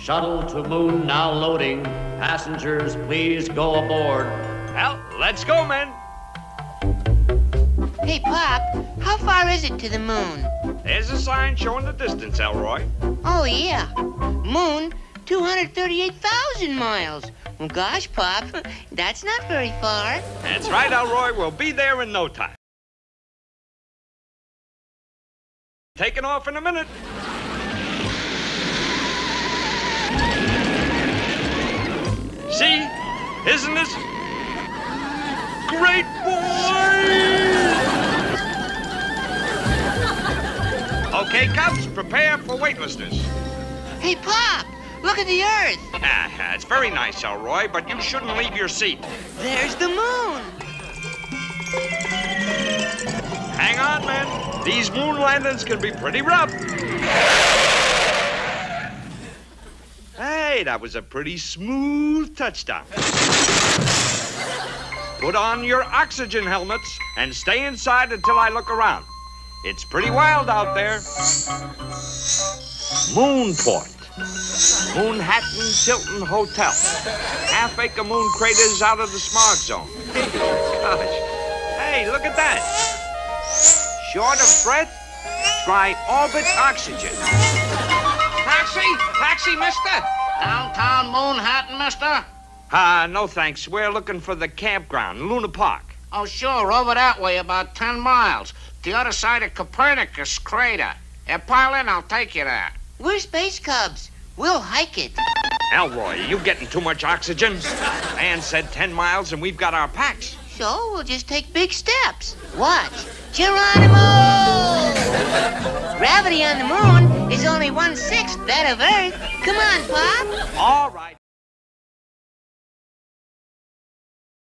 Shuttle to moon now loading. Passengers, please go aboard. Well, let's go, men. Hey, Pop, how far is it to the moon? There's a sign showing the distance, Elroy. Oh, yeah. Moon, 238,000 miles. Well, gosh, Pop, that's not very far. That's right, Elroy. We'll be there in no time. Taking off in a minute. Okay, Cubs, prepare for weightlessness. Hey, Pop, look at the Earth. Ah, it's very nice, Elroy, but you shouldn't leave your seat. There's the moon. Hang on, man. These moon landings can be pretty rough. Hey, that was a pretty smooth touchdown. Put on your oxygen helmets and stay inside until I look around. It's pretty wild out there. Moonport. Moonhattan Tilton Hotel. Half acre moon craters out of the smog zone. Gosh. Hey, look at that. Short of breath, try orbit oxygen. Taxi? Taxi, mister? Downtown Moonhattan, mister? Ah, no thanks. We're looking for the campground, Luna Park. Oh, sure, over that way, about 10 miles. The other side of Copernicus crater. Yeah, pile in, I'll take you there. We're space cubs. We'll hike it. Elroy, you getting too much oxygen? Man said 10 miles and we've got our packs. So we'll just take big steps. Watch. Geronimo! Gravity on the moon is only one-sixth that of Earth. Come on, Pop. All right.